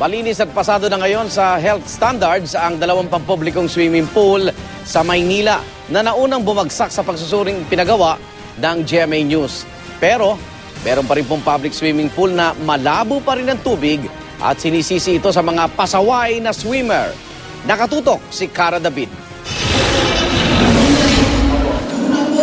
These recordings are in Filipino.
Malinis at pasado na ngayon sa health standards ang dalawang pampublikong swimming pool sa Maynila na naunang bumagsak sa pagsusuring pinagawa ng GMA News. Pero, meron pa rin pong public swimming pool na malabo pa rin ang tubig at sinisisi ito sa mga pasaway na swimmer. Nakatutok si Cara David.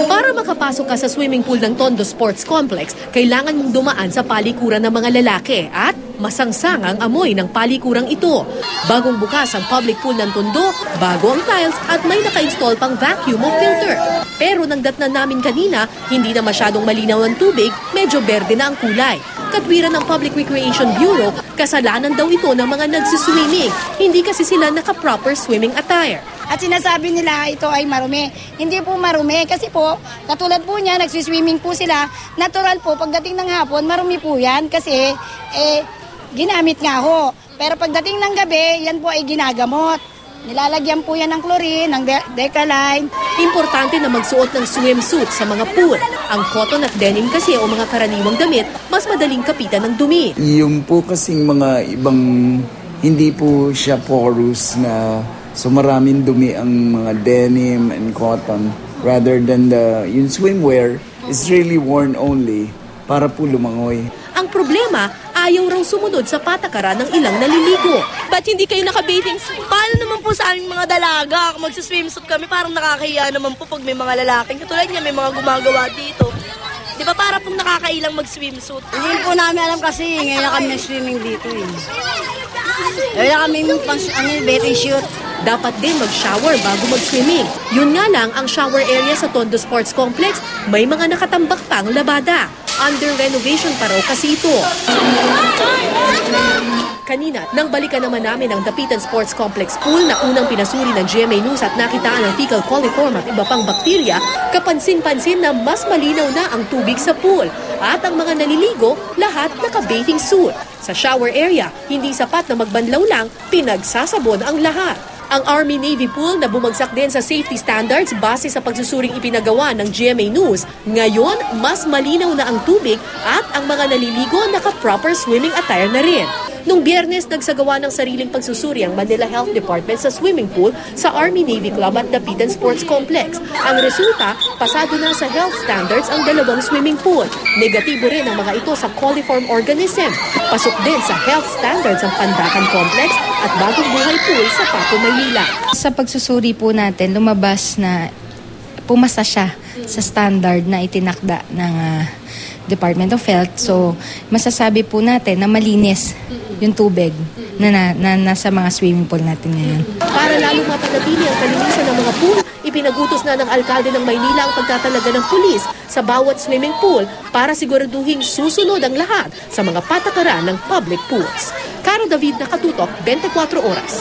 Para makapasok ka sa swimming pool ng Tondo Sports Complex, kailangan mong dumaan sa palikuran ng mga lalaki at masangsang ang amoy ng palikurang ito. Bagong bukas ang public pool ng Tondo, bago ang tiles at may naka-install pang vacuum o filter. Pero nang datnan namin kanina, hindi na masyadong malinaw ang tubig, medyo berde na ang kulay. Katwiran ng Public Recreation Bureau, kasalanan daw ito ng mga nagsiswimming. Hindi kasi sila naka-proper swimming attire. At sinasabi nila ito ay marumi. Hindi po marumi kasi po, katulad po niya, nagsiswimming po sila. Natural po, pagdating ng hapon, marumi po yan kasi eh, ginamit nga ho. Pero pagdating ng gabi, yan po ay ginagamot. Nilalagyan po yan ng chlorine, ng de- decaline. Importante na magsuot ng swimsuit sa mga pool. Ang cotton at denim kasi o mga karaniwang damit, mas madaling kapitan ng dumi. Yung po kasing mga ibang hindi po siya porous na so maraming dumi ang mga denim and cotton rather than the yung swimwear is really worn only para po lumangoy. Ang problema, ayaw raw sumunod sa patakaran ng ilang naliligo. Ba't hindi kayo naka-bathing suit? Paano naman po sa aming mga dalaga? Kung magsiswimsuit kami, parang nakakahiya naman po pag may mga lalaking. Katulad niya, may mga gumagawa dito. Di ba para pong nakakailang mag-swimsuit? Hindi po namin alam kasi ngayon na kami nag-swimming dito eh. Ngayon na kami pang ano, bathing shoot. Dapat din mag-shower bago mag-swimming. Yun nga lang, ang shower area sa Tondo Sports Complex, may mga nakatambak pang labada. Under renovation pa raw kasi ito. Kanina, nang balikan naman namin ang Dapitan Sports Complex pool na unang pinasuri ng GMA News at nakitaan ang fecal coliform at iba pang bakterya, kapansin-pansin na mas malinaw na ang tubig sa pool. At ang mga naliligo, lahat naka-bathing suit. Sa shower area, hindi sapat na magbanlaw lang, pinagsasabon ang lahat. Ang Army-Navy pool na bumagsak din sa safety standards base sa pagsusuring ipinagawa ng GMA News. Ngayon, mas malinaw na ang tubig at ang mga naliligo naka-proper swimming attire na rin. Nung biyernes, nagsagawa ng sariling pagsusuri ang Manila Health Department sa swimming pool sa Army-Navy Club at Dapitan Sports Complex. Ang resulta, pasado na sa health standards ang dalawang swimming pool. Negatibo rin ang mga ito sa coliform organism. Pasok din sa health standards ang Pandakan Complex at Bagong Buhay Pool sa Paco, Maynila. Sa pagsusuri po natin, lumabas na pumasa siya sa standard na itinakda ng ah, Department of Health. So, masasabi po natin na malinis yung tubig na, na, na nasa mga swimming pool natin ngayon. Para lalong mapanatili ang kalinisan ng mga pool, ipinagutos na ng alkalde ng Maynila ang pagtatalaga ng pulis sa bawat swimming pool para siguraduhin susunod ang lahat sa mga patakaran ng public pools. Caro David nakatutok 24 oras.